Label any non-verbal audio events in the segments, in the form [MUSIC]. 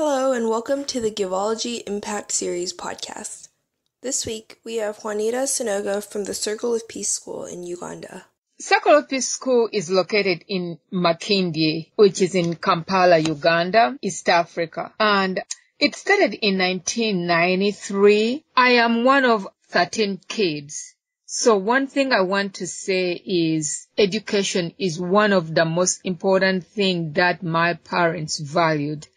Hello, and welcome to the Givology Impact Series podcast. This week, we have Joanita Senoga from the Circle of Peace School in Uganda. Circle of Peace School is located in Makindye, which is in Kampala, Uganda, East Africa. And it started in 1993. I am one of 13 kids. So one thing I want to say is education is one of the most important thing that my parents valued.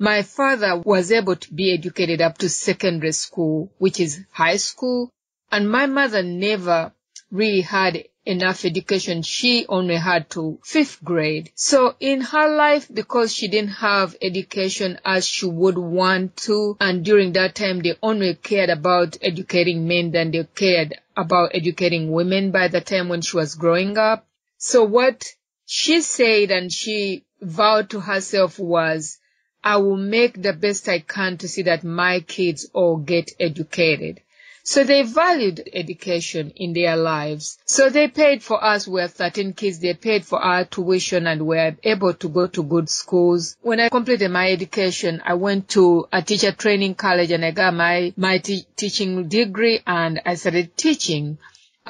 My father was able to be educated up to secondary school, which is high school, and my mother never really had enough education. She only had to fifth grade. So in her life, because she didn't have education as she would want to, and during that time, they only cared about educating men than they cared about educating women by the time when she was growing up. So what she said and she vowed to herself was, I will make the best I can to see that my kids all get educated. So they valued education in their lives. So they paid for us. We're 13 kids. They paid for our tuition and we're able to go to good schools. When I completed my education, I went to a teacher training college and I got my, my teaching degree and I started teaching.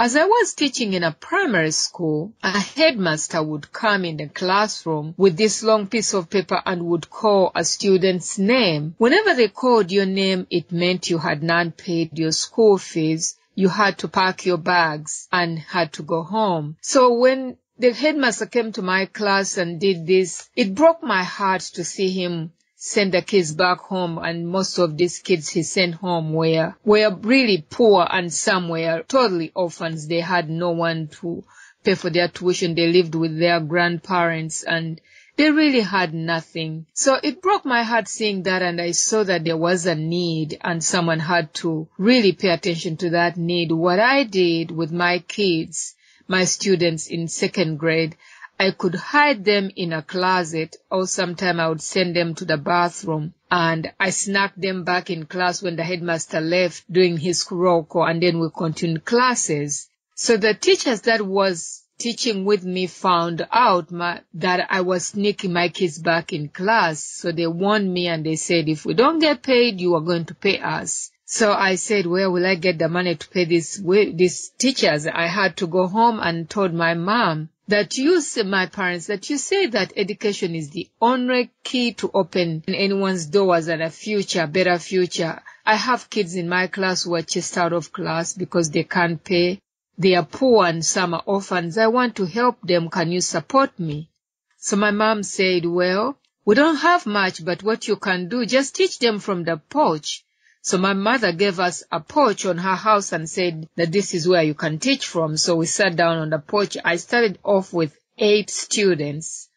As I was teaching in a primary school, a headmaster would come in the classroom with this long piece of paper and would call a student's name. Whenever they called your name, it meant you had not paid your school fees. You had to pack your bags and had to go home. So when the headmaster came to my class and did this, it broke my heart to see him send the kids back home and most of these kids he sent home were were really poor and some were totally orphans. They had no one to pay for their tuition. They lived with their grandparents and they really had nothing. So it broke my heart seeing that and I saw that there was a need and someone had to really pay attention to that need. What I did with my kids, my students in second grade, I could hide them in a closet or sometime I would send them to the bathroom and I snuck them back in class when the headmaster left doing his call and then we continued classes. So the teachers that was teaching with me found out my, that I was sneaking my kids back in class. So they warned me and they said, if we don't get paid, you are going to pay us. So I said, where will I get the money to pay these, these teachers? I had to go home and told my mom that you say, my parents, that you say that education is the only key to open anyone's doors and a future, better future. I have kids in my class who are chased out of class because they can't pay. They are poor and some are orphans. I want to help them. Can you support me? So my mom said, well, we don't have much, but what you can do, just teach them from the porch. So my mother gave us a porch on her house and said that this is where you can teach from. So we sat down on the porch. I started off with eight students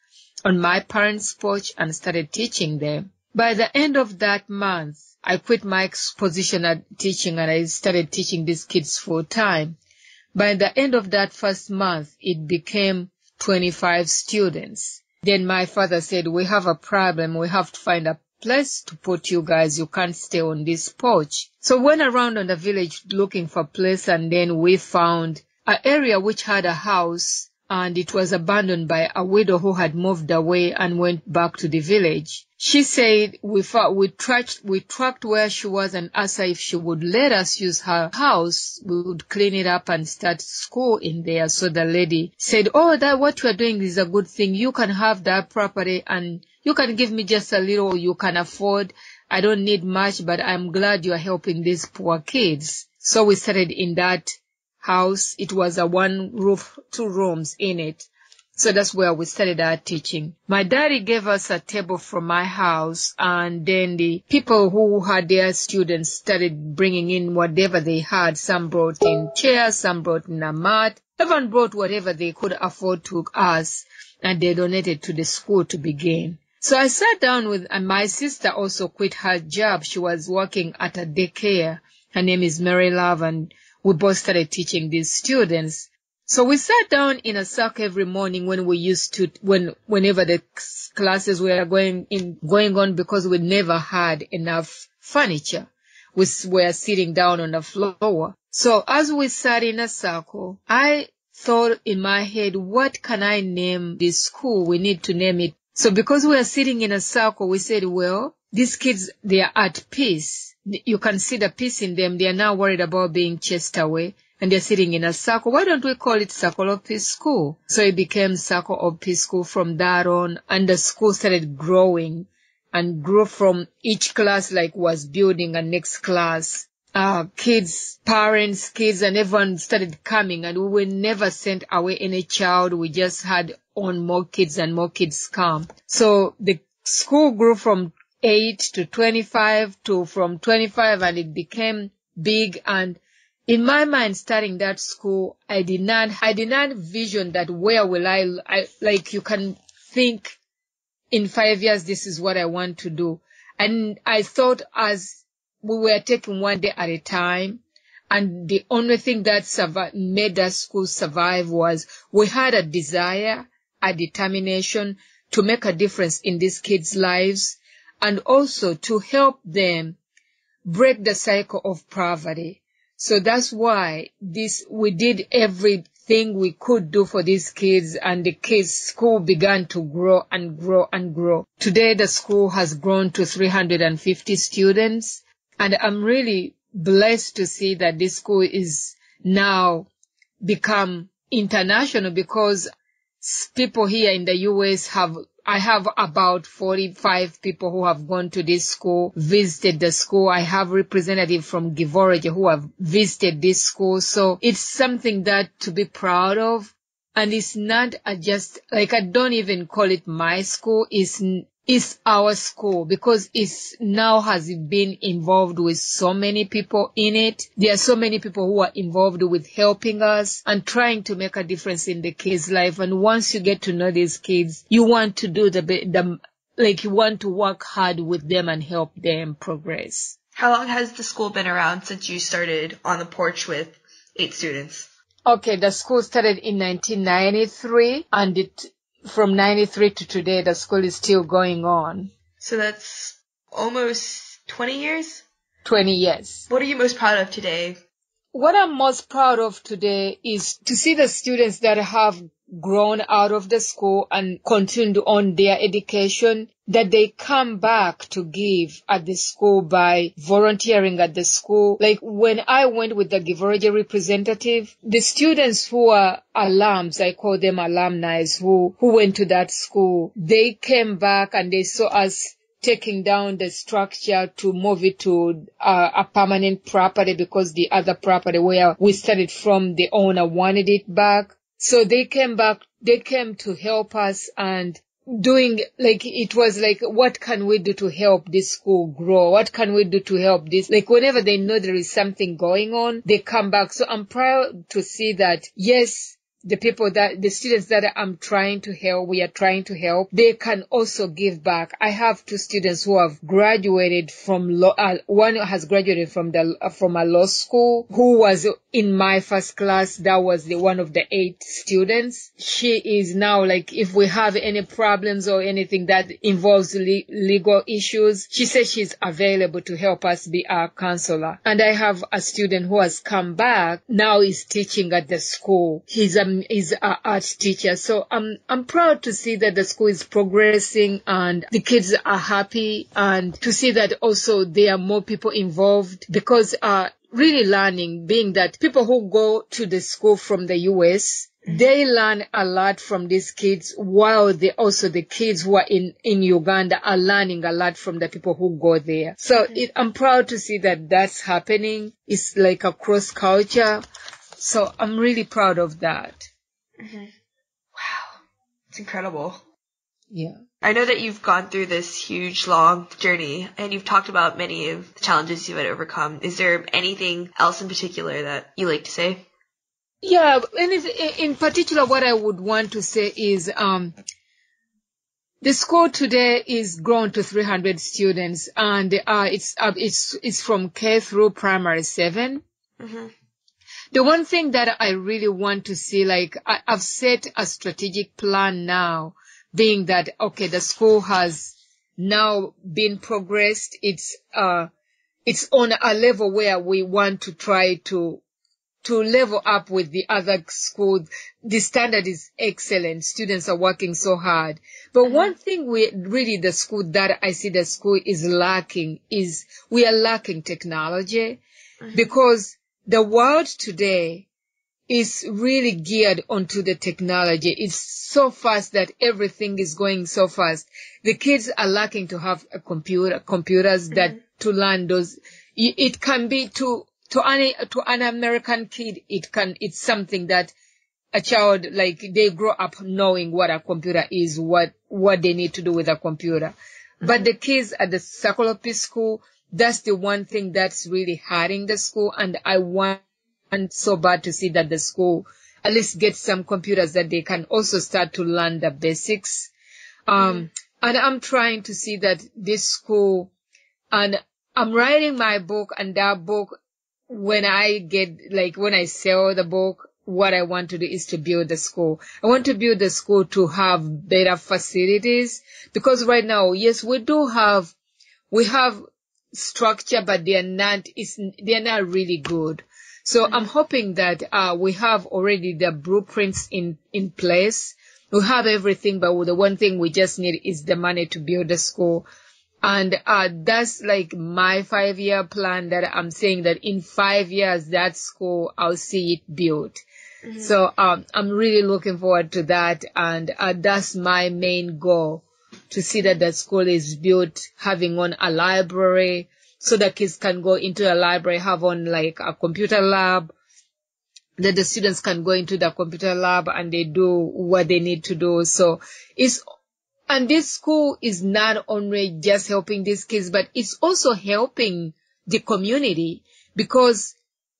on my parents' porch and started teaching them. By the end of that month, I quit my position at teaching and I started teaching these kids full time. By the end of that first month, it became 25 students. Then my father said, we have a problem. We have to find a place to put you guys. You can't stay on this porch. So went around on the village looking for place and then we found an area which had a house and it was abandoned by a widow who had moved away and went back to the village. She said we we tracked, we tracked where she was and asked her if she would let us use her house. We would clean it up and start school in there. So the lady said, oh, that what you are doing is a good thing. You can have that property and you can give me just a little you can afford. I don't need much, but I'm glad you are helping these poor kids. So we started in that house. It was a one roof, two rooms in it. So that's where we started our teaching. My daddy gave us a table from my house and then the people who had their students started bringing in whatever they had. Some brought in chairs, some brought in a mat. Everyone brought whatever they could afford to us and they donated to the school to begin. So I sat down with, and my sister also quit her job. She was working at a daycare. Her name is Mary Love and we both started teaching these students. So we sat down in a circle every morning when we used to, when, whenever the classes were going in, going on because we never had enough furniture. We were sitting down on the floor. So as we sat in a circle, I thought in my head, what can I name this school? We need to name it so because we are sitting in a circle, we said, well, these kids, they are at peace. You can see the peace in them. They are now worried about being chased away and they're sitting in a circle. Why don't we call it Circle of Peace School? So it became Circle of Peace School from that on and the school started growing and grew from each class like was building a next class. Uh, kids, parents, kids, and everyone started coming and we were never sent away any child. We just had on more kids and more kids come. So the school grew from 8 to 25 to from 25 and it became big. And in my mind starting that school i did not i did not vision that where will I, I like you can think in five years this is what i want to do. And i thought as we were taking one day at a time and the only thing that made that school survive was we had a desire a determination to make a difference in these kids lives and also to help them break the cycle of poverty. So that's why this, we did everything we could do for these kids and the kids school began to grow and grow and grow. Today the school has grown to 350 students and I'm really blessed to see that this school is now become international because people here in the US have I have about 45 people who have gone to this school, visited the school. I have representatives from Givology who have visited this school. So it's something that to be proud of. And it's not a just, like I don't even call it my school. It's is our school because it's now has been involved with so many people in it. There are so many people who are involved with helping us and trying to make a difference in the kids' life. And once you get to know these kids, you want to do the, the like you want to work hard with them and help them progress. How long has the school been around since you started on the porch with eight students? Okay, the school started in 1993 and it from 93 to today, the school is still going on. So that's almost 20 years? 20 years. What are you most proud of today? What I'm most proud of today is to see the students that have grown out of the school and continued on their education that they come back to give at the school by volunteering at the school. Like when I went with the Givology representative, the students who are alums, I call them alumni who, who went to that school, they came back and they saw us taking down the structure to move it to uh, a permanent property because the other property where we started from, the owner wanted it back. So they came back, they came to help us and doing like it was like what can we do to help this school grow? What can we do to help this? Like whenever they know there is something going on they come back. So i'm proud to see that yes the people that the students that I'm trying to help, we are trying to help, they can also give back. I have two students who have graduated from law. Uh, one has graduated from the from a law school who was in my first class. That was the one of the eight students. She is now like if we have any problems or anything that involves le- legal issues, she says she's available to help us be our counselor. And I have a student who has come back now is teaching at the school. He's a um, is an art teacher. So I'm, I'm proud to see that the school is progressing and the kids are happy and to see that also there are more people involved because, uh, really learning being that people who go to the school from the US, they learn a lot from these kids while they also the kids who are in, in Uganda are learning a lot from the people who go there. So it, I'm proud to see that that's happening. It's like a cross culture so I'm really proud of that. Mm-hmm. Wow. It's incredible. Yeah. I know that you've gone through this huge, long journey and you've talked about many of the challenges you've had to overcome. Is there anything else in particular that you like to say? Yeah, and in particular, what I would want to say is, um, the school today is grown to 300 students and uh, it's, uh, it's, it's from K through primary 7. Mm-hmm. The one thing that I really want to see, like I, have set a strategic plan now, being that, okay, the school has now been progressed. It's, uh, it's on a level where we want to try to to level up with the other schools. The standard is excellent. Students are working so hard. But Mhm. one thing we really the school that I see the school is lacking is we are lacking technology Mhm. because the world today is really geared onto the technology. It's so fast that everything is going so fast. The kids are lacking to have a computer, computers that mm-hmm. to learn those. It can be to to an to an American kid. It can it's something that a child like they grow up knowing what a computer is, what what they need to do with a computer. But mm-hmm. the kids at the Peace school, that's the one thing that's really hurting the school, and I want so bad to see that the school at least get some computers that they can also start to learn the basics. Um, and I'm trying to see that this school, and I'm writing my book, and that book, when I get like when I sell the book, what I want to do is to build the school. I want to build the school to have better facilities because right now, yes, we do have, we have structure, but they are not, it's, they are not really good. So I'm hoping that, uh, we have already the blueprints in, in place. We have everything, but the one thing we just need is the money to build the school. And, uh, that's like my five year plan that I'm saying that in five years, that school, I'll see it built. So, um, I'm really looking forward to that. And, uh, that's my main goal to see that the school is built having on a library so that kids can go into a library, have on like a computer lab, that the students can go into the computer lab and they do what they need to do. So it's, and this school is not only just helping these kids, but it's also helping the community because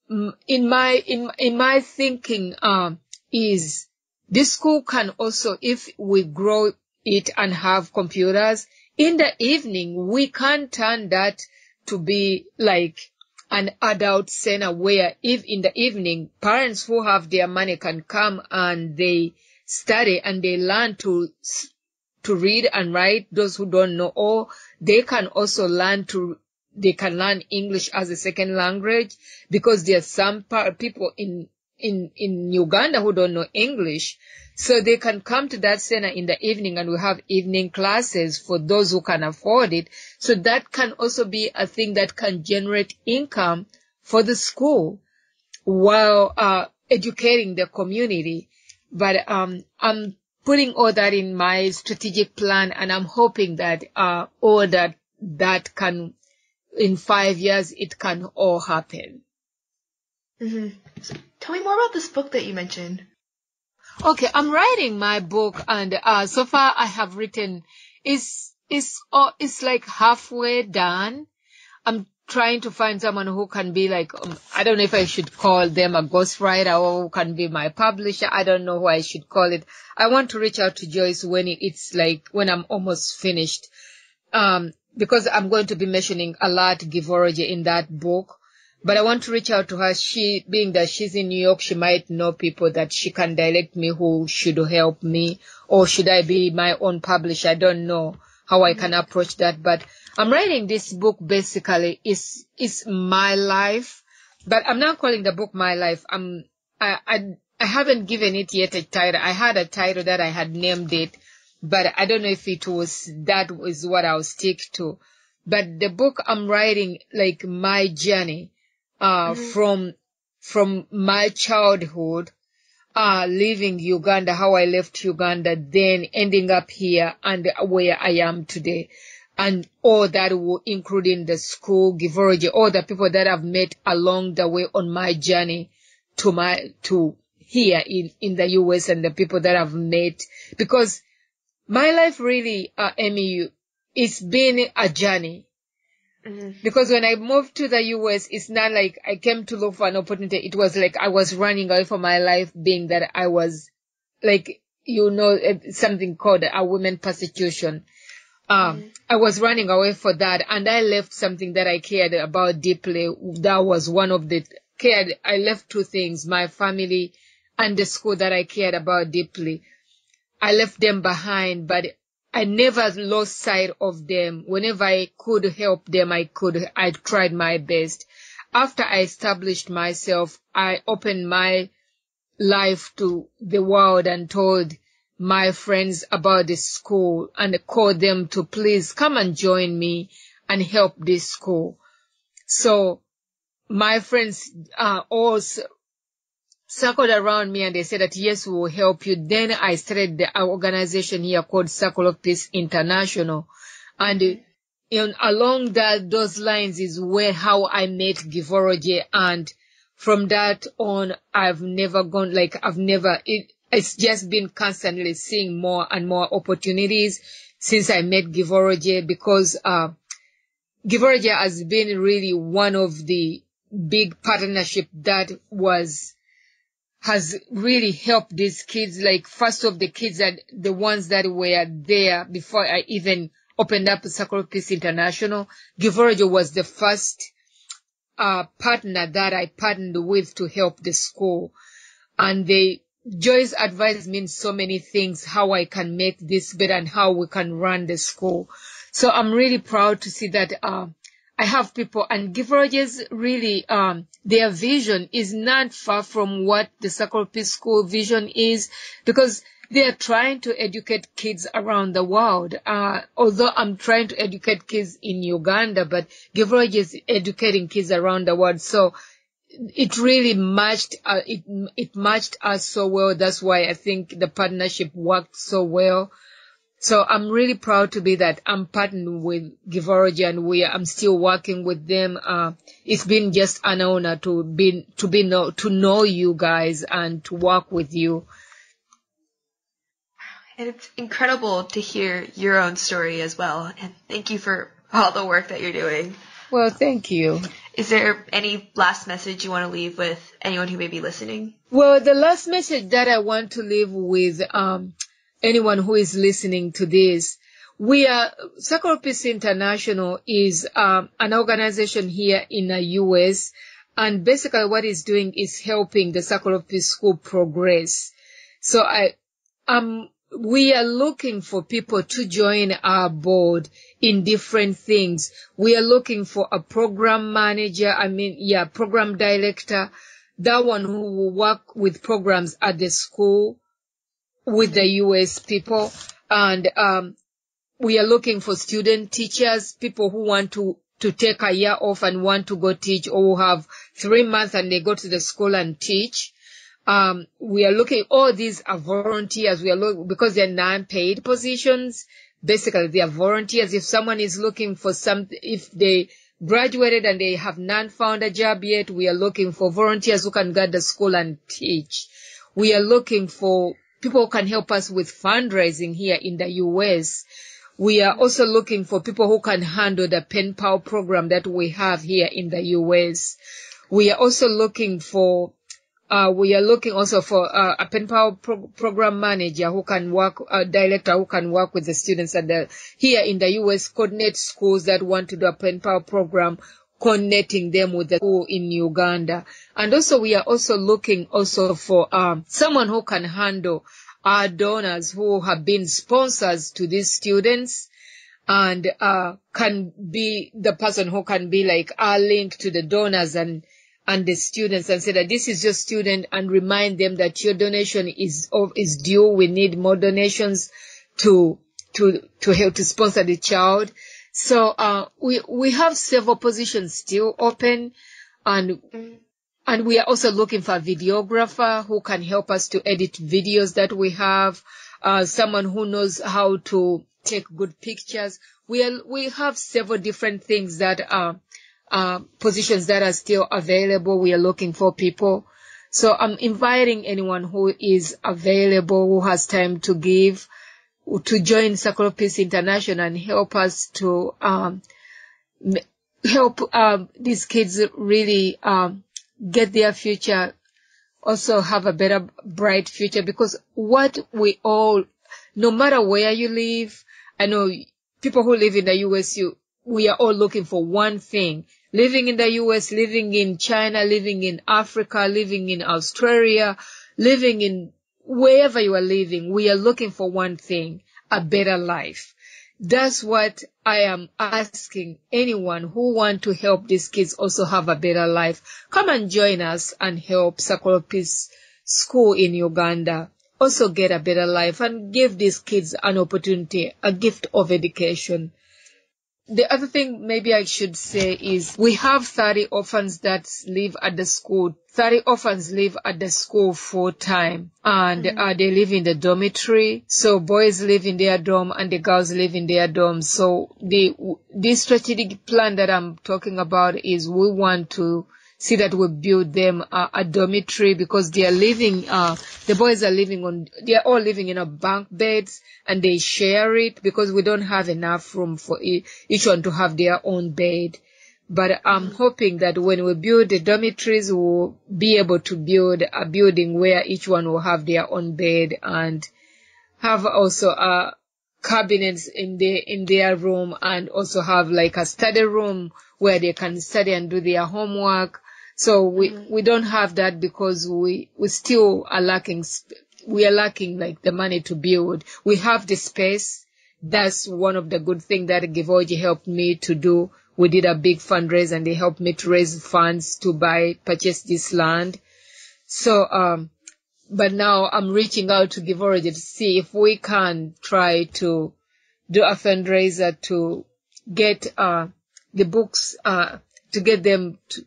in my, in, in my thinking, um, is this school can also, if we grow it and have computers. In the evening, we can turn that to be like an adult center where if in the evening parents who have their money can come and they study and they learn to to read and write those who don't know or they can also learn to they can learn english as a second language because there are some people in in in uganda who don't know english so they can come to that center in the evening and we have evening classes for those who can afford it. So that can also be a thing that can generate income for the school while uh, educating the community. But um, I'm putting all that in my strategic plan and I'm hoping that uh, all that that can in five years it can all happen. hmm So tell me more about this book that you mentioned. Okay, I'm writing my book, and uh, so far I have written it's it's oh, it's like halfway done. I'm trying to find someone who can be like um, I don't know if I should call them a ghostwriter or who can be my publisher. I don't know who I should call it. I want to reach out to Joyce when it's like when I'm almost finished, um, because I'm going to be mentioning a lot Givology in that book. But I want to reach out to her. She, being that she's in New York, she might know people that she can direct me who should help me, or should I be my own publisher? I don't know how I can approach that. But I'm writing this book basically is is my life, but I'm not calling the book my life. I'm I I, I haven't given it yet a title. I had a title that I had named it, but I don't know if it was that was what I'll stick to. But the book I'm writing, like my journey, uh, from, from my childhood, uh, leaving Uganda, how I left Uganda, then ending up here and where I am today. And all that will, including the school, Givology, all the people that I've met along the way on my journey to my, to here in, in the US and the people that I've met. Because my life really, uh, Emmy, it's been a journey hmm because when I moved to the US, it's not like I came to look for an opportunity. It was like I was running away from my life, being that I was like, you know, eh, something called a women persecution. Um, I was running away for that and I left something that I cared about deeply. That was one of the cared. I left two things, my family and the school that I cared about deeply. I left them behind, but I never lost sight of them. Whenever I could help them, I could. I tried my best. after I established myself, I opened my life to the world and told my friends about this school and called them to please come and join me and help this school. So my friends uh, all circled around me and they said that yes, we will help you. Then I started the organization here called Circle of Peace International. And in, along that, those lines is where how I met Givology and from that on, I've never gone, like, I've never, it, it's just been constantly seeing more and more opportunities since I met Givology because, uh, Givology has been really one of the big partnership that was has really helped these kids. Like first of the kids that the ones that were there before I even opened up Circle Peace International. Givology was the first uh, partner that I partnered with to help the school, and they Joy's advice means so many things, how I can make this better and how we can run the school. So I'm really proud to see that, uh, I have people and Givology's really, um, their vision is not far from what the Circle Peace School vision is because they are trying to educate kids around the world. Uh, although I'm trying to educate kids in Uganda, but Givology is educating kids around the world. So it really matched, uh, it, it matched us so well. That's why I think the partnership worked so well. So I'm really proud to be that I'm partnered with Givology and we, I'm still working with them. Uh, it's been just an honor to be, to be know, to know you guys and to work with you. And it's incredible to hear your own story as well. And thank you for all the work that you're doing. Well, thank you. Is there any last message you want to leave with anyone who may be listening? Well, the last message that I want to leave with, um, anyone who is listening to this. We are, Circle Peace International is um, an organization here in the U.S. And basically what it's doing is helping the Circle of Peace School progress. So I, um, we are looking for people to join our board in different things. We are looking for a program manager, I mean, yeah, program director, that one who will work with programs at the school with the US people and um, we are looking for student teachers, people who want to to take a year off and want to go teach or have three months and they go to the school and teach. Um, we are looking, all these are volunteers. We are looking, because they're non-paid positions. Basically, they are volunteers. If someone is looking for some, if they graduated and they have not found a job yet, we are looking for volunteers who can guide the school and teach. We are looking for people can help us with fundraising here in the US. We are also looking for people who can handle the pen pal program that we have here in the US. We are also looking for uh, we are looking also for uh, a pen pal pro- program manager who can work, a director who can work with the students and the, here in the US, coordinate schools that want to do a pen pal program, connecting them with the school in Uganda. And also we are also looking also for um, someone who can handle our donors who have been sponsors to these students and uh, can be the person who can be like our link to the donors and and the students and say that this is your student and remind them that your donation is of is due. We need more donations to to to help to sponsor the child. So uh, we we have several positions still open, and and we are also looking for a videographer who can help us to edit videos that we have. Uh, someone who knows how to take good pictures. We are, we have several different things that are uh, positions that are still available. We are looking for people. So I'm inviting anyone who is available, who has time to give, to join Circle Peace International and help us to um, help um, these kids really um, get their future, also have a better, bright future. Because what we all, no matter where you live, I know people who live in the US, you, we are all looking for one thing. Living in the US, living in China, living in Africa, living in Australia, living in wherever you are living, we are looking for one thing, a better life. that's what I am asking anyone who want to help these kids also have a better life. Come and join us and help of Peace School in Uganda also get a better life and give these kids an opportunity, a gift of education. The other thing maybe I should say is we have 30 orphans that live at the school. 30 orphans live at the school full time and mm-hmm. uh, they live in the dormitory. So boys live in their dorm and the girls live in their dorm. So the, the strategic plan that I'm talking about is we want to see that we build them uh, a dormitory because they are living, uh, the boys are living on, they are all living in a bunk beds and they share it because we don't have enough room for each one to have their own bed. But I'm hoping that when we build the dormitories, we'll be able to build a building where each one will have their own bed and have also uh, cabinets in their in their room and also have like a study room where they can study and do their homework so we, mm-hmm. we don't have that because we, we still are lacking, we are lacking like the money to build. We have the space. That's one of the good things that Givoji helped me to do. We did a big fundraiser and they helped me to raise funds to buy, purchase this land. So, um, but now I'm reaching out to Givoji to see if we can try to do a fundraiser to get, uh, the books, uh, to get them to,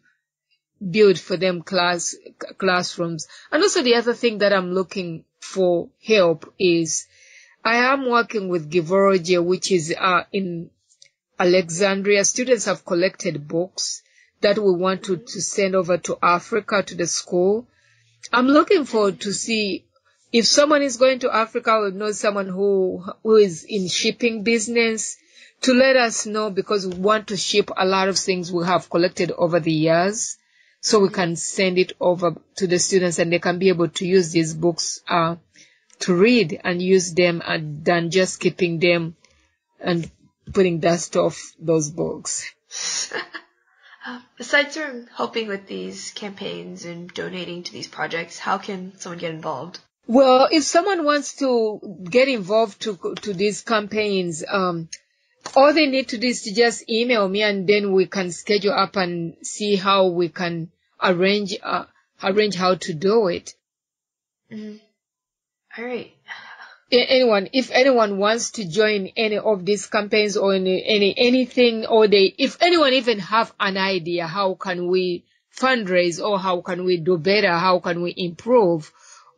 build for them class classrooms. And also the other thing that I'm looking for help is I am working with Givology, which is uh, in Alexandria. Students have collected books that we want to, to send over to Africa to the school. I'm looking forward to see if someone is going to Africa or know someone who who is in shipping business to let us know because we want to ship a lot of things we have collected over the years so we can send it over to the students and they can be able to use these books uh, to read and use them and than just keeping them and putting dust off those books. [LAUGHS] uh, aside from helping with these campaigns and donating to these projects, how can someone get involved? Well, if someone wants to get involved to to these campaigns, um, all they need to do is to just email me and then we can schedule up and see how we can arrange uh, arrange how to do it. Mm-hmm. All right. Anyone, if anyone wants to join any of these campaigns or any, any anything, or they, if anyone even have an idea, how can we fundraise, or how can we do better, how can we improve,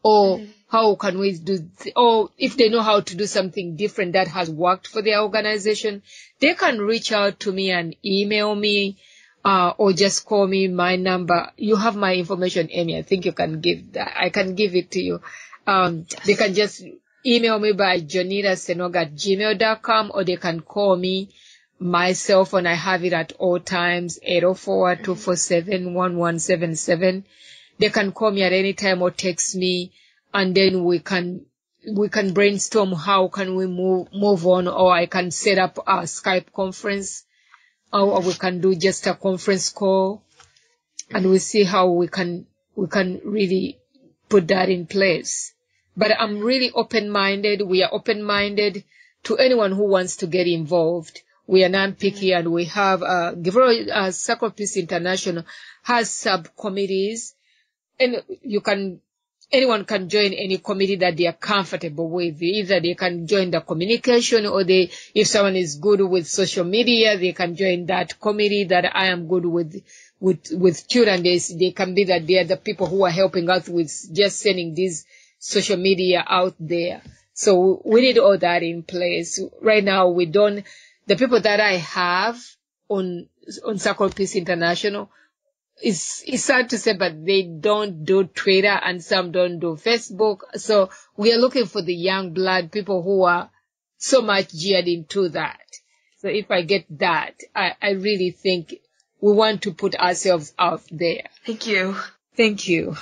or mm-hmm. how can we do, or if they know how to do something different that has worked for their organization, they can reach out to me and email me uh, or just call me my number. You have my information, Amy. I think you can give that. I can give it to you. Um, they can just email me by jonitasenog at gmail.com or they can call me. My cell phone, I have it at all times, 804-247-1177. They can call me at any time or text me and then we can we can brainstorm how can we move move on or I can set up a Skype conference or we can do just a conference call and we see how we can we can really put that in place. But I'm really open-minded. We are open-minded to anyone who wants to get involved. We are non-picky and we have, uh, uh, Circle Peace International has subcommittees and you can anyone can join any committee that they are comfortable with. Either they can join the communication or they, if someone is good with social media, they can join that committee that I am good with, with, with children. They, they can be that they are the people who are helping us with just sending these social media out there. So we need all that in place. Right now we don't, the people that I have on, on Circle Peace International, it's, it's sad to say, but they don't do Twitter and some don't do Facebook. So we are looking for the young blood people who are so much geared into that. So if I get that, I, I really think we want to put ourselves out there. Thank you. Thank you.